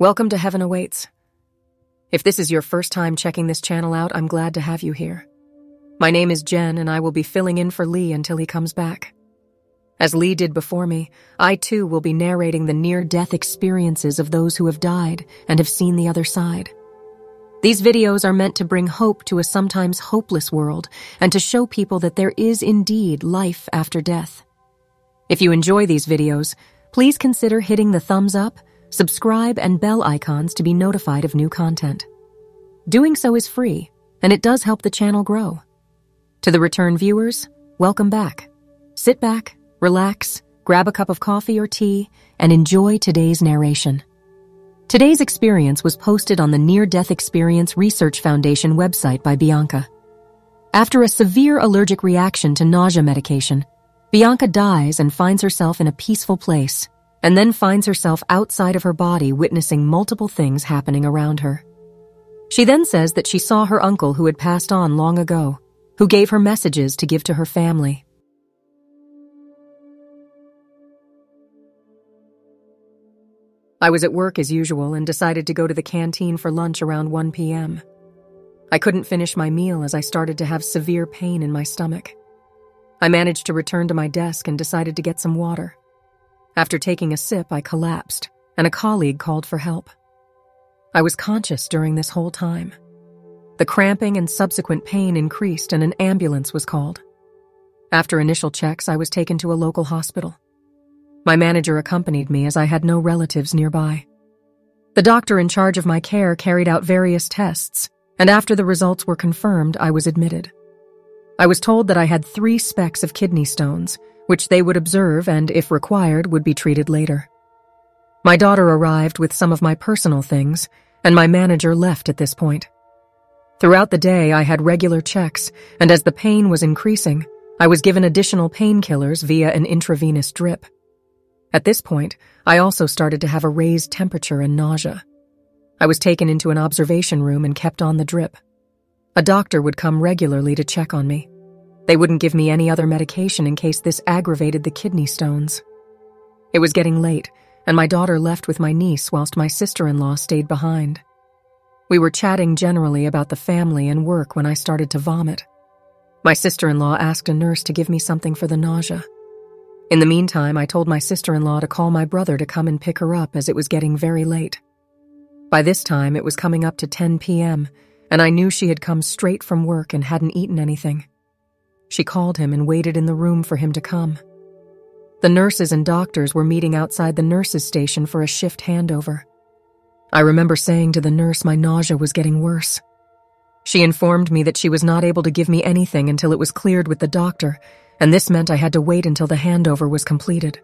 Welcome to Heaven Awaits. If this is your first time checking this channel out, I'm glad to have you here. My name is Jen, and I will be filling in for Lee until he comes back. As Lee did before me, I too will be narrating the near death experiences of those who have died and have seen the other side. These videos are meant to bring hope to a sometimes hopeless world and to show people that there is indeed life after death. If you enjoy these videos, please consider hitting the thumbs up, subscribe, and bell icons to be notified of new content. Doing so is free, and it does help the channel grow. To the return viewers, welcome back. Sit back, relax, grab a cup of coffee or tea, and enjoy today's narration. Today's experience was posted on the Near Death Experience Research Foundation website by Bianca. After a severe allergic reaction to nausea medication, Bianca dies and finds herself in a peaceful place, and then finds herself outside of her body witnessing multiple things happening around her. She then says that she saw her uncle who had passed on long ago, who gave her messages to give to her family. I was at work as usual and decided to go to the canteen for lunch around 1 p.m. I couldn't finish my meal as I started to have severe pain in my stomach. I managed to return to my desk and decided to get some water. After taking a sip, I collapsed, and a colleague called for help. I was conscious during this whole time. The cramping and subsequent pain increased, and an ambulance was called. After initial checks, I was taken to a local hospital. My manager accompanied me as I had no relatives nearby. The doctor in charge of my care carried out various tests, and after the results were confirmed, I was admitted. I was told that I had three specks of kidney stones, which they would observe and, if required, would be treated later. My daughter arrived with some of my personal things, and my manager left at this point. Throughout the day, I had regular checks, and as the pain was increasing, I was given additional painkillers via an intravenous drip. At this point, I also started to have a raised temperature and nausea. I was taken into an observation room and kept on the drip. A doctor would come regularly to check on me. They wouldn't give me any other medication in case this aggravated the kidney stones. It was getting late, and my daughter left with my niece whilst my sister in law stayed behind. We were chatting generally about the family and work when I started to vomit. My sister in law asked a nurse to give me something for the nausea. In the meantime, I told my sister in law to call my brother to come and pick her up as it was getting very late. By this time, it was coming up to 10 p.m., and I knew she had come straight from work and hadn't eaten anything. She called him and waited in the room for him to come. The nurses and doctors were meeting outside the nurses' station for a shift handover. I remember saying to the nurse my nausea was getting worse. She informed me that she was not able to give me anything until it was cleared with the doctor and this meant I had to wait until the handover was completed.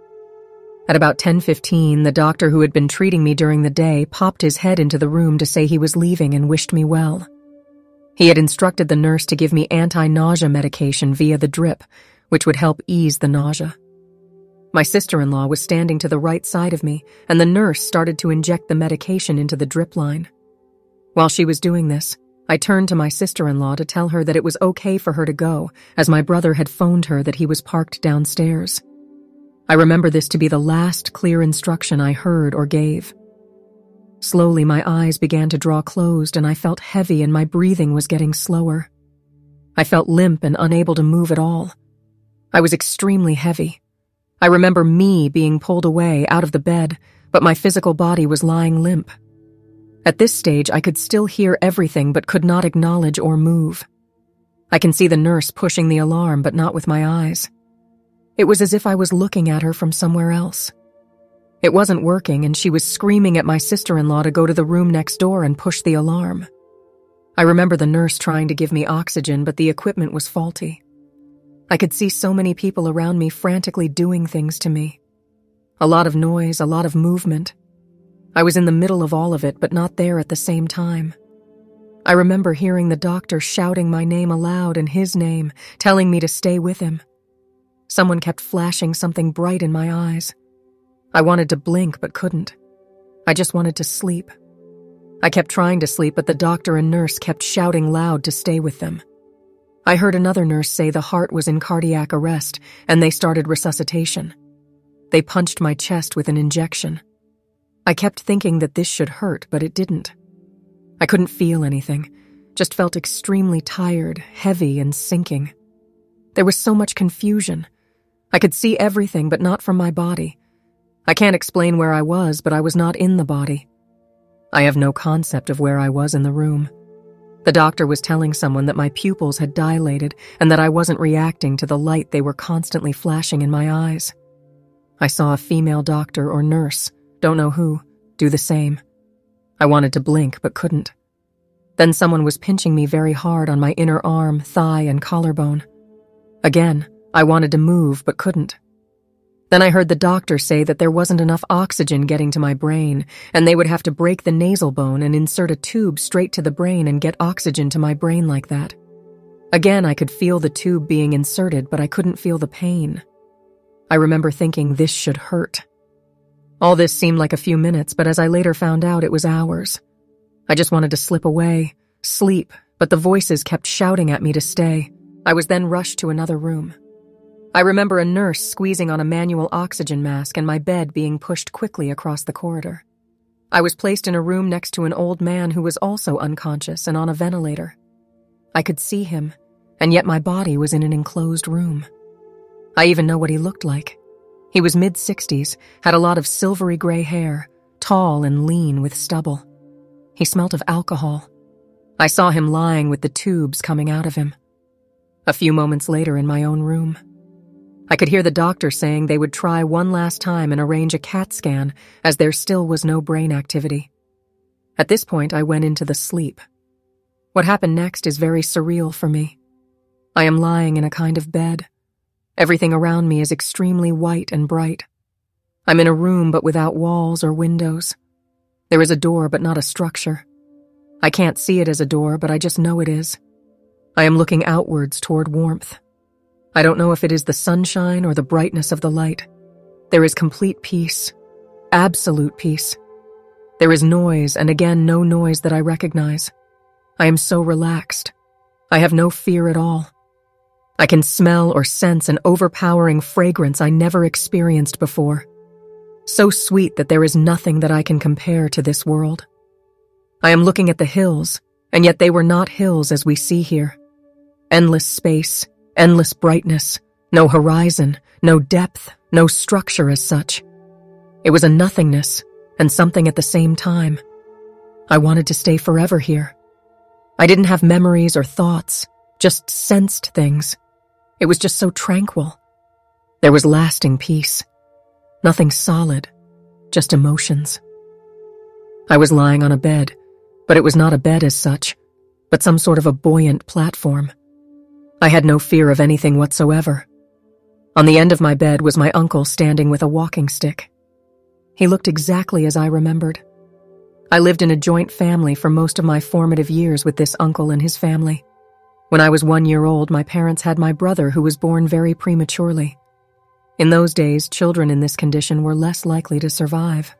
At about 10:15, the doctor who had been treating me during the day popped his head into the room to say he was leaving and wished me well. He had instructed the nurse to give me anti-nausea medication via the drip, which would help ease the nausea. My sister-in-law was standing to the right side of me, and the nurse started to inject the medication into the drip line. While she was doing this, I turned to my sister in law to tell her that it was okay for her to go, as my brother had phoned her that he was parked downstairs. I remember this to be the last clear instruction I heard or gave. Slowly, my eyes began to draw closed and I felt heavy and my breathing was getting slower. I felt limp and unable to move at all. I was extremely heavy. I remember me being pulled away out of the bed, but my physical body was lying limp. At this stage, I could still hear everything but could not acknowledge or move. I can see the nurse pushing the alarm, but not with my eyes. It was as if I was looking at her from somewhere else. It wasn't working, and she was screaming at my sister in law to go to the room next door and push the alarm. I remember the nurse trying to give me oxygen, but the equipment was faulty. I could see so many people around me frantically doing things to me. A lot of noise, a lot of movement. I was in the middle of all of it, but not there at the same time. I remember hearing the doctor shouting my name aloud and his name, telling me to stay with him. Someone kept flashing something bright in my eyes. I wanted to blink, but couldn't. I just wanted to sleep. I kept trying to sleep, but the doctor and nurse kept shouting loud to stay with them. I heard another nurse say the heart was in cardiac arrest and they started resuscitation. They punched my chest with an injection. I kept thinking that this should hurt, but it didn't. I couldn't feel anything, just felt extremely tired, heavy, and sinking. There was so much confusion. I could see everything, but not from my body. I can't explain where I was, but I was not in the body. I have no concept of where I was in the room. The doctor was telling someone that my pupils had dilated and that I wasn't reacting to the light they were constantly flashing in my eyes. I saw a female doctor or nurse, don't know who, do the same. I wanted to blink but couldn't. Then someone was pinching me very hard on my inner arm, thigh, and collarbone. Again, I wanted to move but couldn't. Then I heard the doctor say that there wasn't enough oxygen getting to my brain, and they would have to break the nasal bone and insert a tube straight to the brain and get oxygen to my brain like that. Again, I could feel the tube being inserted, but I couldn't feel the pain. I remember thinking this should hurt. All this seemed like a few minutes, but as I later found out, it was hours. I just wanted to slip away, sleep, but the voices kept shouting at me to stay. I was then rushed to another room. I remember a nurse squeezing on a manual oxygen mask and my bed being pushed quickly across the corridor. I was placed in a room next to an old man who was also unconscious and on a ventilator. I could see him, and yet my body was in an enclosed room. I even know what he looked like. He was mid 60s, had a lot of silvery gray hair, tall and lean with stubble. He smelt of alcohol. I saw him lying with the tubes coming out of him. A few moments later in my own room, I could hear the doctor saying they would try one last time and arrange a CAT scan, as there still was no brain activity. At this point, I went into the sleep. What happened next is very surreal for me. I am lying in a kind of bed. Everything around me is extremely white and bright. I'm in a room but without walls or windows. There is a door but not a structure. I can't see it as a door, but I just know it is. I am looking outwards toward warmth. I don't know if it is the sunshine or the brightness of the light. There is complete peace, absolute peace. There is noise, and again, no noise that I recognize. I am so relaxed. I have no fear at all. I can smell or sense an overpowering fragrance I never experienced before. So sweet that there is nothing that I can compare to this world. I am looking at the hills, and yet they were not hills as we see here. Endless space, Endless brightness, no horizon, no depth, no structure as such. It was a nothingness and something at the same time. I wanted to stay forever here. I didn't have memories or thoughts, just sensed things. It was just so tranquil. There was lasting peace. Nothing solid, just emotions. I was lying on a bed, but it was not a bed as such, but some sort of a buoyant platform. I had no fear of anything whatsoever. On the end of my bed was my uncle standing with a walking stick. He looked exactly as I remembered. I lived in a joint family for most of my formative years with this uncle and his family. When I was one year old, my parents had my brother who was born very prematurely. In those days, children in this condition were less likely to survive.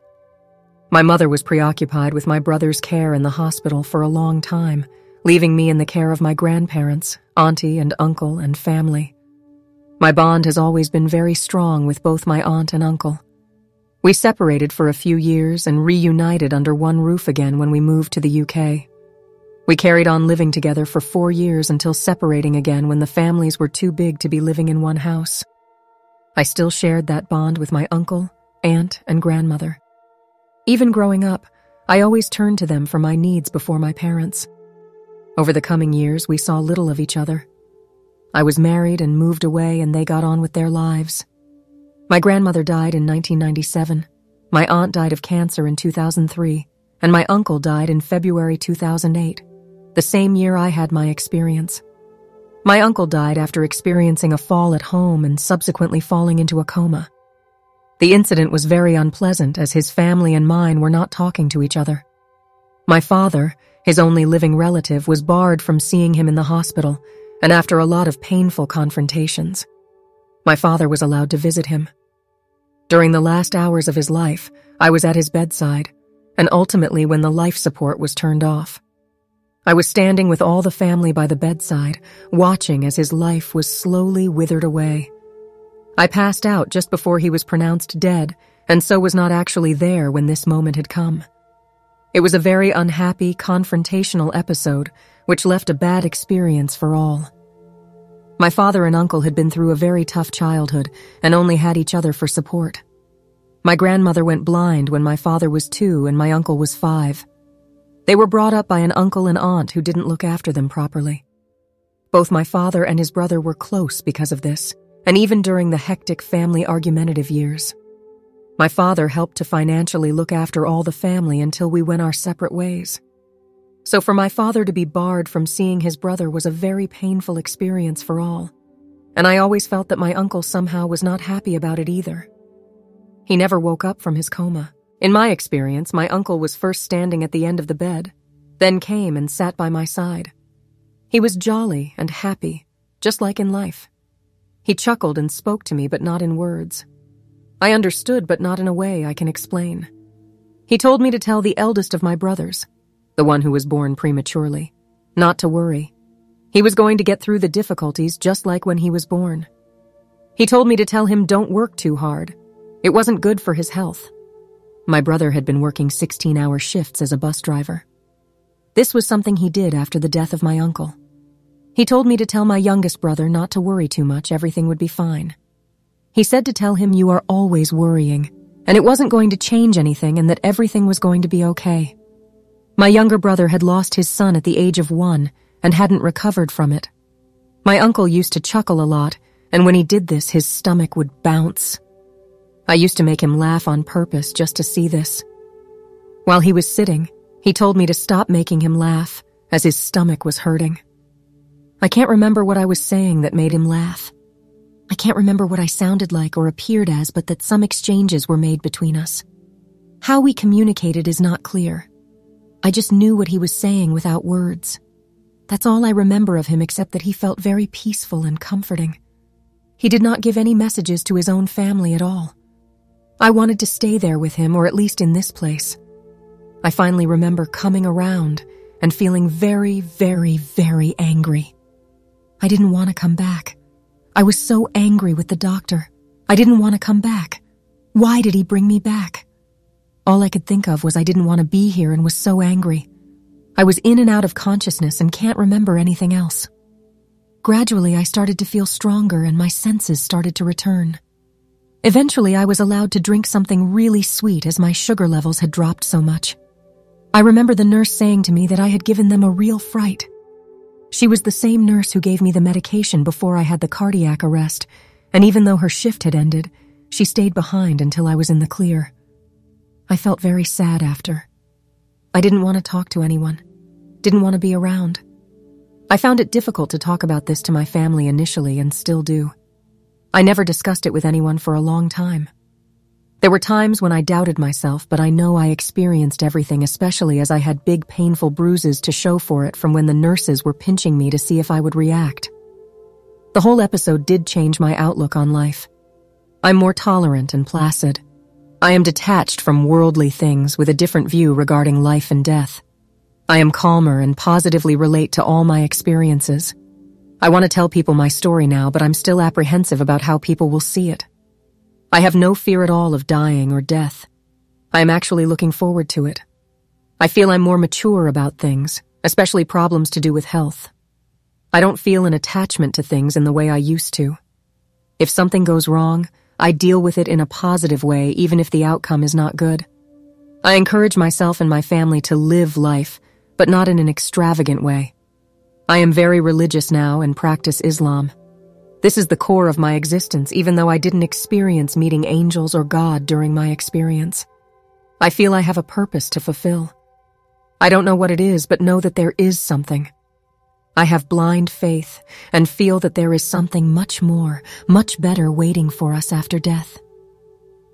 My mother was preoccupied with my brother's care in the hospital for a long time leaving me in the care of my grandparents, auntie and uncle, and family. My bond has always been very strong with both my aunt and uncle. We separated for a few years and reunited under one roof again when we moved to the UK. We carried on living together for four years until separating again when the families were too big to be living in one house. I still shared that bond with my uncle, aunt, and grandmother. Even growing up, I always turned to them for my needs before my parents. Over the coming years, we saw little of each other. I was married and moved away, and they got on with their lives. My grandmother died in 1997, my aunt died of cancer in 2003, and my uncle died in February 2008, the same year I had my experience. My uncle died after experiencing a fall at home and subsequently falling into a coma. The incident was very unpleasant as his family and mine were not talking to each other. My father, his only living relative was barred from seeing him in the hospital, and after a lot of painful confrontations, my father was allowed to visit him. During the last hours of his life, I was at his bedside, and ultimately when the life support was turned off. I was standing with all the family by the bedside, watching as his life was slowly withered away. I passed out just before he was pronounced dead, and so was not actually there when this moment had come. It was a very unhappy, confrontational episode which left a bad experience for all. My father and uncle had been through a very tough childhood and only had each other for support. My grandmother went blind when my father was two and my uncle was five. They were brought up by an uncle and aunt who didn't look after them properly. Both my father and his brother were close because of this, and even during the hectic family argumentative years. My father helped to financially look after all the family until we went our separate ways. So for my father to be barred from seeing his brother was a very painful experience for all, and I always felt that my uncle somehow was not happy about it either. He never woke up from his coma. In my experience, my uncle was first standing at the end of the bed, then came and sat by my side. He was jolly and happy, just like in life. He chuckled and spoke to me, but not in words. I understood, but not in a way I can explain. He told me to tell the eldest of my brothers, the one who was born prematurely, not to worry. He was going to get through the difficulties just like when he was born. He told me to tell him don't work too hard. It wasn't good for his health. My brother had been working 16 hour shifts as a bus driver. This was something he did after the death of my uncle. He told me to tell my youngest brother not to worry too much, everything would be fine. He said to tell him you are always worrying, and it wasn't going to change anything and that everything was going to be okay. My younger brother had lost his son at the age of one and hadn't recovered from it. My uncle used to chuckle a lot, and when he did this, his stomach would bounce. I used to make him laugh on purpose just to see this. While he was sitting, he told me to stop making him laugh, as his stomach was hurting. I can't remember what I was saying that made him laugh. I can't remember what I sounded like or appeared as, but that some exchanges were made between us. How we communicated is not clear. I just knew what he was saying without words. That's all I remember of him except that he felt very peaceful and comforting. He did not give any messages to his own family at all. I wanted to stay there with him, or at least in this place. I finally remember coming around and feeling very, very, very angry. I didn't want to come back. I was so angry with the doctor. I didn't want to come back. Why did he bring me back? All I could think of was I didn't want to be here and was so angry. I was in and out of consciousness and can't remember anything else. Gradually, I started to feel stronger and my senses started to return. Eventually, I was allowed to drink something really sweet as my sugar levels had dropped so much. I remember the nurse saying to me that I had given them a real fright. She was the same nurse who gave me the medication before I had the cardiac arrest, and even though her shift had ended, she stayed behind until I was in the clear. I felt very sad after. I didn't want to talk to anyone, didn't want to be around. I found it difficult to talk about this to my family initially and still do. I never discussed it with anyone for a long time. There were times when I doubted myself, but I know I experienced everything, especially as I had big, painful bruises to show for it from when the nurses were pinching me to see if I would react. The whole episode did change my outlook on life. I'm more tolerant and placid. I am detached from worldly things with a different view regarding life and death. I am calmer and positively relate to all my experiences. I want to tell people my story now, but I'm still apprehensive about how people will see it. I have no fear at all of dying or death. I am actually looking forward to it. I feel I'm more mature about things, especially problems to do with health. I don't feel an attachment to things in the way I used to. If something goes wrong, I deal with it in a positive way, even if the outcome is not good. I encourage myself and my family to live life, but not in an extravagant way. I am very religious now and practice Islam. This is the core of my existence, even though I didn't experience meeting angels or God during my experience. I feel I have a purpose to fulfill. I don't know what it is, but know that there is something. I have blind faith and feel that there is something much more, much better waiting for us after death.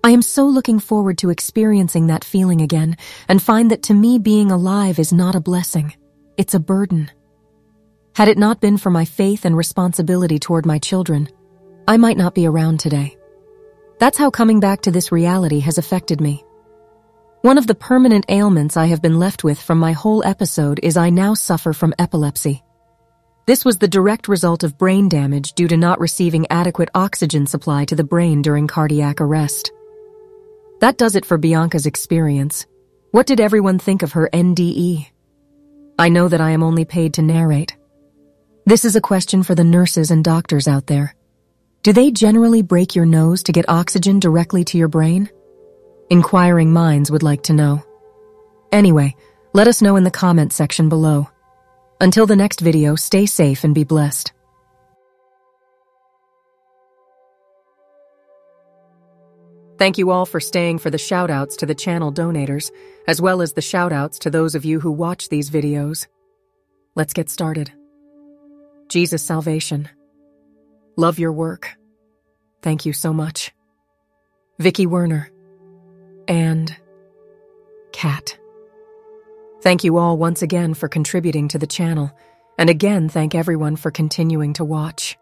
I am so looking forward to experiencing that feeling again and find that to me being alive is not a blessing. It's a burden. Had it not been for my faith and responsibility toward my children, I might not be around today. That's how coming back to this reality has affected me. One of the permanent ailments I have been left with from my whole episode is I now suffer from epilepsy. This was the direct result of brain damage due to not receiving adequate oxygen supply to the brain during cardiac arrest. That does it for Bianca's experience. What did everyone think of her NDE? I know that I am only paid to narrate. This is a question for the nurses and doctors out there. Do they generally break your nose to get oxygen directly to your brain? Inquiring minds would like to know. Anyway, let us know in the comment section below. Until the next video, stay safe and be blessed. Thank you all for staying for the shoutouts to the channel donators, as well as the shoutouts to those of you who watch these videos. Let's get started. Jesus Salvation. Love your work. Thank you so much. Vicky Werner. And Kat. Thank you all once again for contributing to the channel, and again thank everyone for continuing to watch.